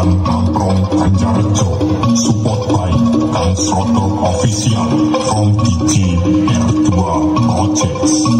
Kelurahan Angkrom Kunjarjo support by Kansroto official from DG R2 Projects.